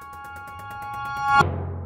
you